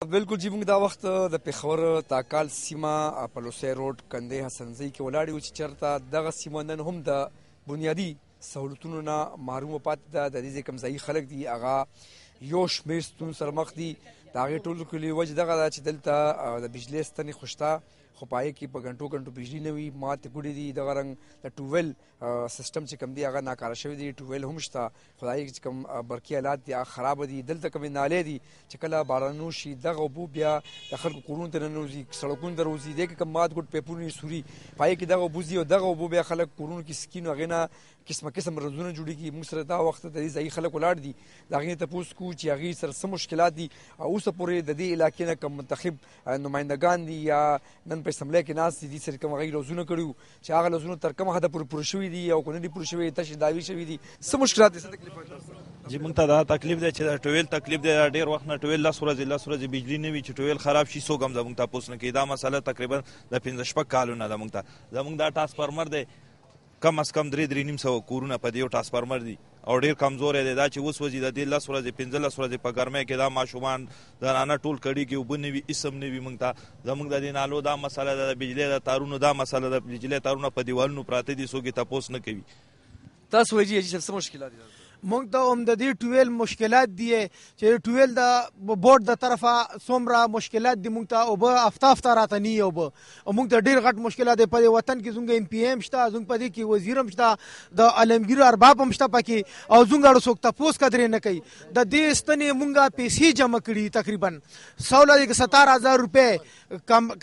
بلکل جی موږ دا وخت د پېښور تاکال سیمه په لوسی روډ کندې حسنزۍ کې ولاړ یو چې چرته دغه سیمه نن هم د بنیادي سهولتونو نه محرومه پاتې ده د دې ځای کوم ځایي خلک دي هغه یو شمېر ستونزو سره مخ دي د هغې ټولو کې لوی وجه دغه ده چې دلته د بجلۍ ستنې خو شته خو په هغې کې په ګنټو ګنټو بجلي نه وي ماتې ګوډې دي دغه رنګ د ټوویل سیستم چې کوم دی هغه ناکاره شوی دی ټویل هم شته خدای چې کوم برقي آلات دي خراب دي دلته کوم نالې دي چې کله بارانو شي دغه بو بیا د خلکو کورونو ته ننوزي سړکونو ته روزي دغه کوم مات ګټ پیپونه سوري پای کې دغه بوزي او دغه بو بیا خلک کورونو کې سکینو غنه قسمه قسم رنځونه جوړیږي موږ سره دا وخت د دې ځای خلک ولاړ دي دا غي ته پوس کو چې هغه سره سم مشکلات دي او اوس پورې د دې علاقې نه کوم منتخب نمائندگان دي یا نن په سملې کې ناس دي سره کوم غي روزونه کړو چې هغه لوزونه تر کومه حد پورې پوره شوي دي او که نه دي پوره شوي تشې داوي شوي دي څه مشکلات دي څه تکلیفات دي جی مونږ ته دا تکلیف دی چې دا ټویل تکلیف دی ډیر وخت نه ټویل لس ورځې لس ورځې بجلی نه وي چې ټویل خراب شي څوک هم زموږ تاسو نه کوي دا مسله تقریبا د پنځه شپږ کالونه ده مونږ ته زموږ دا ټرانسفارمر دی کم از کم درې درې نیم سوه کورونه په دې یو ټرانسفارمر دي او ډیر کمزوری دی دا چې وسوځي د دې لس ورځې پنځلس ورځې په ګرمۍ کې دا ماشومان زنانه ټول کړیږي اوبه نه وي هیڅ هم نه وي موږ ته زموږ د دې نالو دا مسله ده د بجلۍ د تارونو دا مسله ده بجلۍ تارونه په دیوالونو پراته دي څوک یې تپوس نه کوي تاسو وایي چې څه مشکلات دي مونږ ته هم د دې ټویل مشکلات دي چې ټویل د بورډ د طرفه څومره مشکلات دي مونږ ته او به افتا افتا راته نه یو به او موږ ته ډیر غټ مشکل دی په وطن کې زموږ ایم پی ایم شته زموږ په دې کې وزیر هم شته د علمګیر ارباب هم شته پکې او زموږ اړو څوک تپوس کدرې نه کوي د دې ستنې مونږه پیسې جمع کړي تقریبا سوله کې 17000 روپے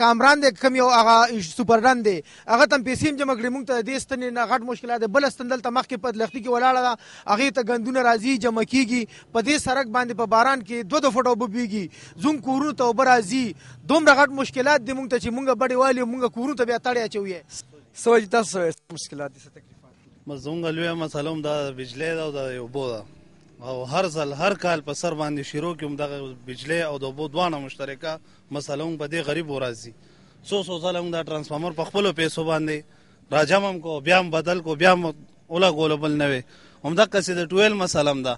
کامران دې کم یو هغه سپرډن دی هغه تم پیسې جمع کړي مونږ ته دې ستنې نه غټ مشکل دی بل ستندل ته مخ کې په لختي کې ولاړه هغه ته غندونه راځي جمع کیږي په دې سرک باندې په باران کې دوه دو فټه اوبه بهیږي زموږ کورونو ته اوبه راځي دومره غټ مشکلات دي موږ ته چې موږ بډې والي موږ کورونو ته بیا تړې اچوي څه وجه تاسو مشکلات دي څه تکلیفات بس زموږ لویه مسله هم دا بجلی ده او دا اوبو ده او هر ځل هر کال په سر باندې شروع کې هم دغه بجلی او د اوبو دواړه مشترکه مسله هم په دې غریب ورځي څو څو ځله هم دا ترانسفارمر په خپلو پیسو باندې را جمع هم کو بیا هم بدل کو بیا هم ولګولو بل نه وي همدقسې د ټویل مسله هم ده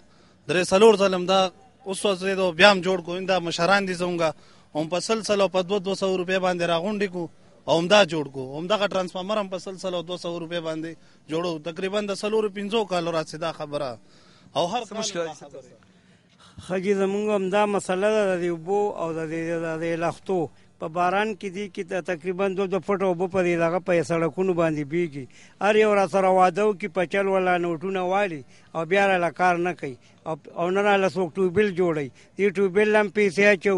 درې څلور ځل هم دا وسوځېدو بیا هم جوړ کو دا مشران دي زموږ هم په سل سلو په دوه دوه سوه روپۍ باندې راغونډې کو او همدا جوړ کو همدغه ټرانسفارمر هم په سل سلو دوه سوه روپۍ باندې جوړو تقریبا د څلورو پنځو کالو راڅې دا خبره او هر کال خږي زمونږ هم دا مسله ده د اوبو او د د لختو په باران کې دي کې تقریبا دوه دوه فټه اوبه په دې دغه په سړکونو باندې بیږي هر یو را سره واده وکړي په چل ولا نوټونه والي او بیا را کار نه کوي او نه را لسوک ټوبیل جوړي دې ټوبیل هم پیسې اچو